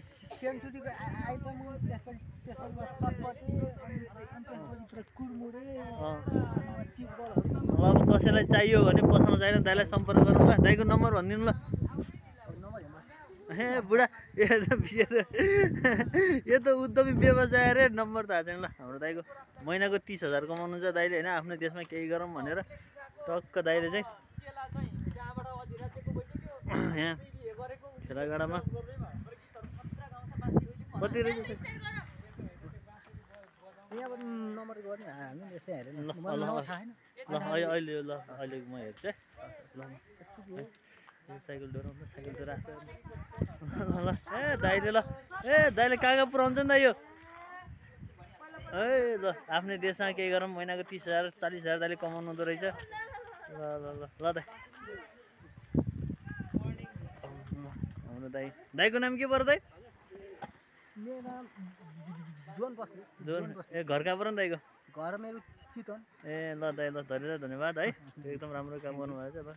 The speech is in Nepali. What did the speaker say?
सेन्चुरीको आइटम त्यसपछि त्यसपछि चटपटे अनि अनि त्यसपछि पुरा कुरमुरे अँ। चिजबलहरू। अब अब कसैलाई चाहियो भने पसल चाहियो दाइलाई सम्पर्क गरौँ ल। दाइको नम्बर भनिदिनु ल। ए बुढा यो त यो त यो त उद्यमी व्यवसाय अरे नम्बर थाहा छैन ल। हाम्रो दाइको महिनाको तिस हजार कमाउनुहुन्छ दाइले होइन? आफ्नो देशमा केही गरौँ भनेर टक्क दाइले चाहिँ यहाँ। ठेलागाडामा कति नम्बर गर्ने यसै हेरेर ल, अहिले ल अहिले म हेर्छु। है ल साइकल डोराउँ ल साइकल डोरा। ल ए दाइले ल। ए दाइले कहाँ कहाँ पुऱ्याउँछ नि त यो? ए ल आफ्नै देशमा केही गरौँ महिनाको तिस हजार चालिस हजार दाइले कमाउनु हुँदो रहेछ। ल ल ल ल दाइ। दाइ दाइको नाम के जोन बस्ने। ए घर कहाँ पऱ्यो नि दाइको घर मेरो चितवन। ए ल दाइ ल धेरै धेरै धन्यवाद है। एकदम राम्रो काम गर्नुभएको छ ल।